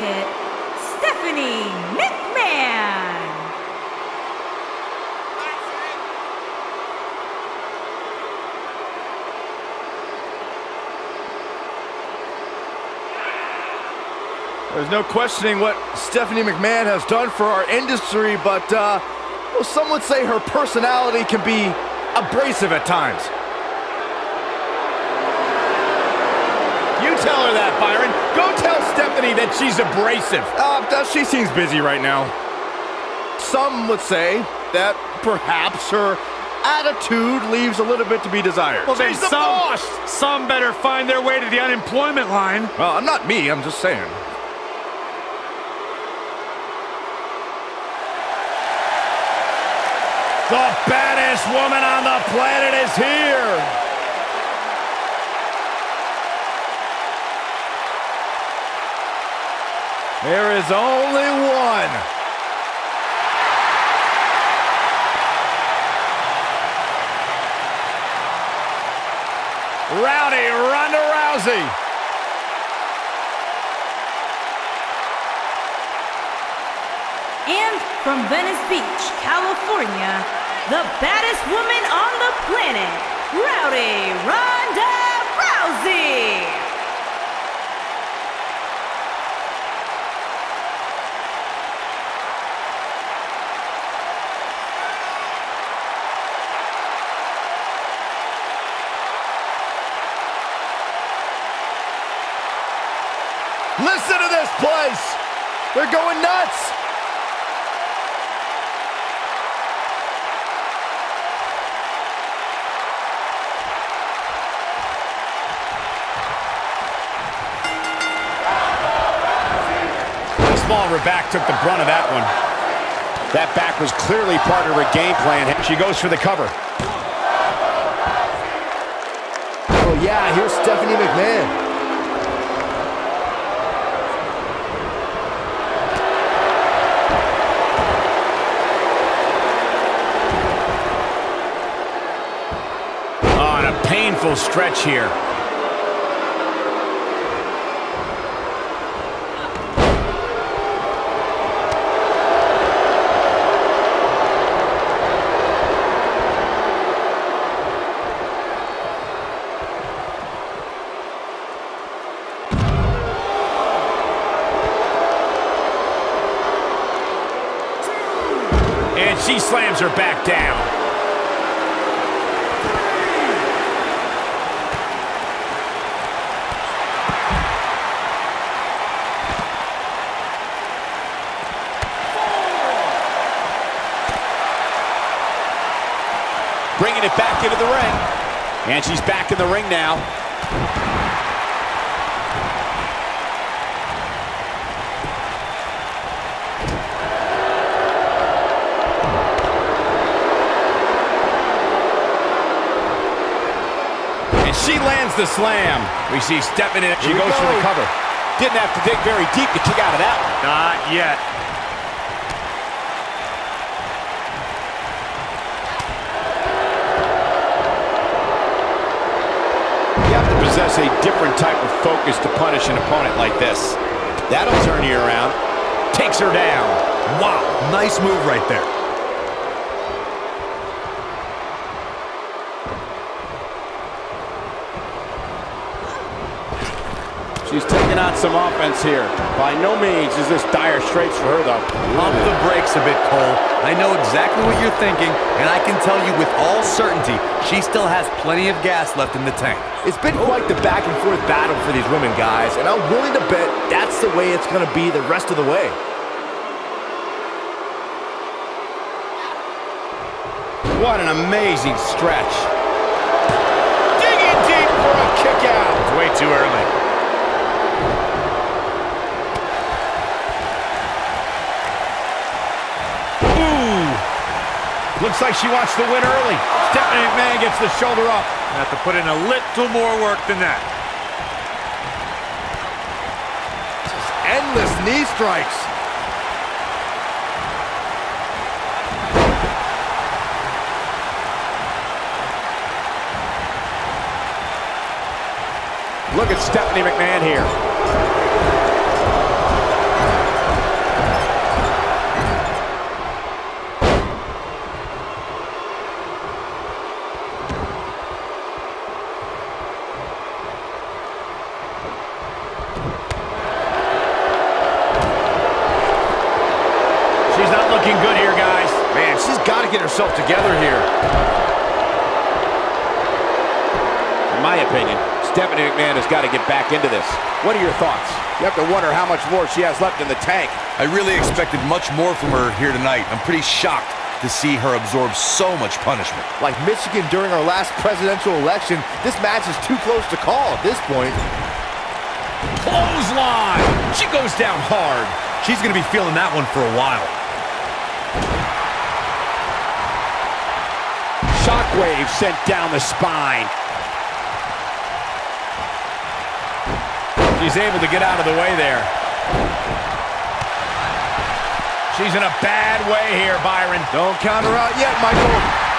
Connecticut, Stephanie McMahon. There's no questioning what Stephanie McMahon has done for our industry, but uh, well, some would say her personality can be abrasive at times. You tell her that, Byron. Go tell Stephanie that she's abrasive. Uh, she seems busy right now. Some would say that perhaps her attitude leaves a little bit to be desired. Well, then She's the some, some better find their way to the unemployment line. Well, I'm not me, I'm just saying. The baddest woman on the planet is here. There is only one. Rowdy Ronda Rousey. And from Venice Beach, California, the baddest woman on the planet, Rowdy Ronda Rousey. Listen to this place. They're going nuts. The smaller back took the brunt of that one. That back was clearly part of her game plan. She goes for the cover. Oh, yeah, here's Stephanie McMahon. A stretch here. And she slams her back down. Bringing it back into the ring. And she's back in the ring now. And she lands the slam. We see stepping in. She Here we goes for the cover. Didn't have to dig very deep to kick out of that one. Not yet. Possess a different type of focus to punish an opponent like this. That'll turn you around. Takes her down. Wow, nice move right there. She's taking on some offense here. By no means is this dire straits for her, though. Pump the brakes a bit, Cole. I know exactly what you're thinking, and I can tell you with all certainty, she still has plenty of gas left in the tank. It's been quite the back and forth battle for these women, guys, and I'm willing to bet that's the way it's going to be the rest of the way. What an amazing stretch. Digging deep for a kick out. It's way too early. Ooh. Looks like she wants to win early. Stephanie McMahon gets the shoulder up. Have to put in a little more work than that. Just Endless knee strikes. Look at Stephanie McMahon here. Good here, guys. Man, she's got to get herself together here. In my opinion, Stephanie McMahon has got to get back into this. What are your thoughts? You have to wonder how much more she has left in the tank. I really expected much more from her here tonight. I'm pretty shocked to see her absorb so much punishment. Like Michigan during our last presidential election, this match is too close to call at this point. Clothesline. She goes down hard. She's going to be feeling that one for a while. Shockwave sent down the spine. She's able to get out of the way there. She's in a bad way here, Byron. Don't count her out yet, Michael.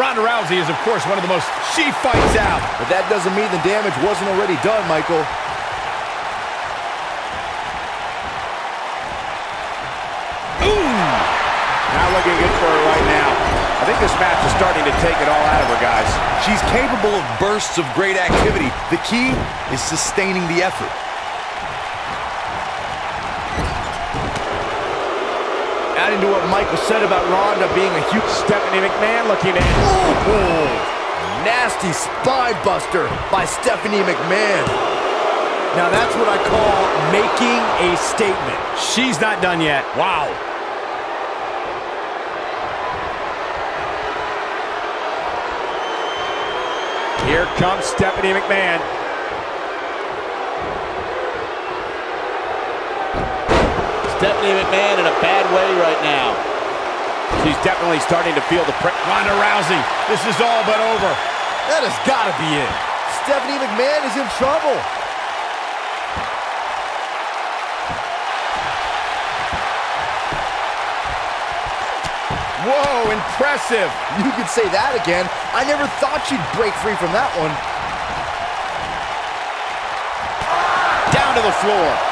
Ronda Rousey is, of course, one of the most she fights out. But that doesn't mean the damage wasn't already done, Michael. Not looking good for her right now. I think this match is starting to take it all out of her, guys. She's capable of bursts of great activity. The key is sustaining the effort. Adding to what Michael said about Ronda being a huge... Stephanie McMahon looking in. Ooh, nasty spine buster by Stephanie McMahon. Now that's what I call making a statement. She's not done yet. Wow. Here comes Stephanie McMahon. Stephanie McMahon in a bad way right now. She's definitely starting to feel the pressure. Ronda Rousey, this is all but over. That has got to be it. Stephanie McMahon is in trouble. Whoa, impressive. You could say that again. I never thought she'd break free from that one. Down to the floor.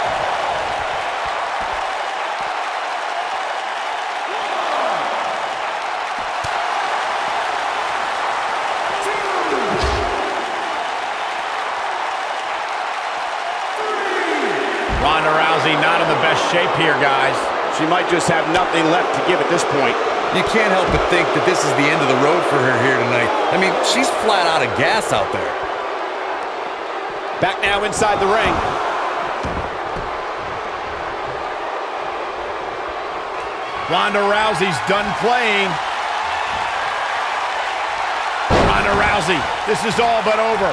Ronda Rousey not in the best shape here, guys. She might just have nothing left to give at this point. You can't help but think that this is the end of the road for her here tonight. I mean, she's flat out of gas out there. Back now inside the ring. Ronda Rousey's done playing. Ronda Rousey, this is all but over.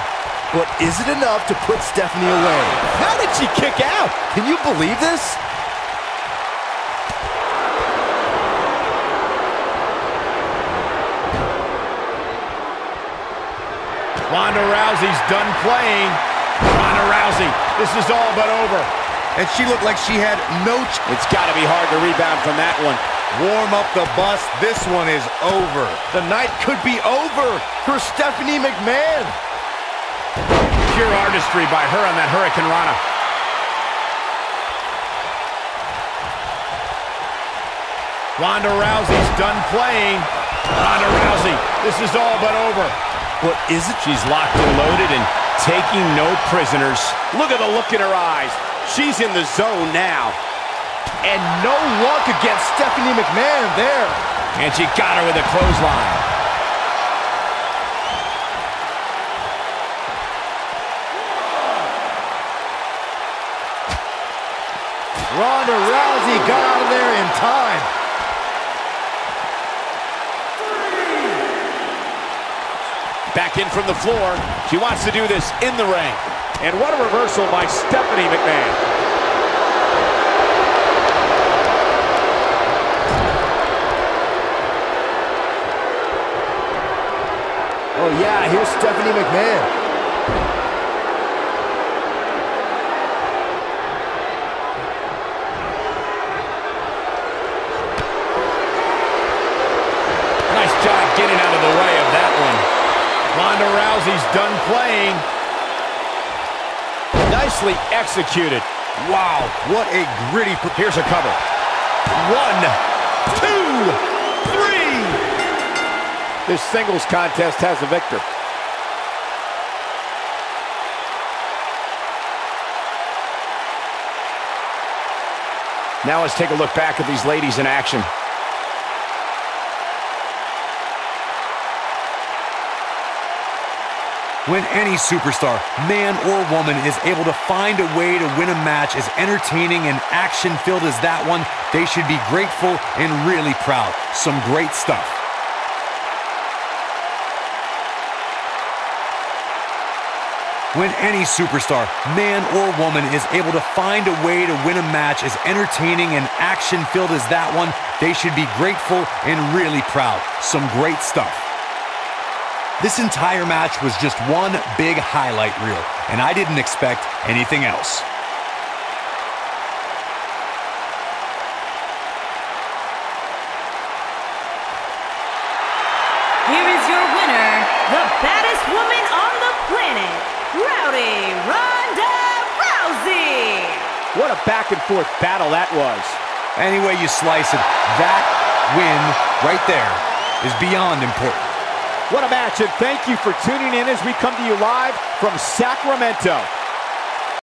But is it enough to put Stephanie away? How did she kick out? Can you believe this? Ronda Rousey's done playing. Ronda Rousey, this is all but over. And she looked like she had no It's got to be hard to rebound from that one. Warm up the bus. This one is over. The night could be over for Stephanie McMahon. Pure artistry by her on that Hurricanrana. Ronda Rousey's done playing. Ronda Rousey, this is all but over. What is it? She's locked and loaded and taking no prisoners. Look at the look in her eyes. She's in the zone now. And no luck against Stephanie McMahon there. And she got her with a clothesline. Ronda Rousey got out of there in time. Back in from the floor. She wants to do this in the ring. And what a reversal by Stephanie McMahon. Oh yeah, here's Stephanie McMahon. Done playing. Nicely executed. Wow, what a gritty... Here's a cover. One, two, three. This singles contest has a victor. Now let's take a look back at these ladies in action. When any superstar, man or woman, is able to find a way to win a match as entertaining and action-filled as that one, they should be grateful and really proud. Some great stuff. When any superstar, man or woman, is able to find a way to win a match as entertaining and action-filled as that one, they should be grateful and really proud. Some great stuff. This entire match was just one big highlight reel, and I didn't expect anything else. Here is your winner, the baddest woman on the planet, Rowdy Ronda Rousey. What a back and forth battle that was. Any way you slice it, that win right there is beyond important. What a match, and thank you for tuning in as we come to you live from Sacramento.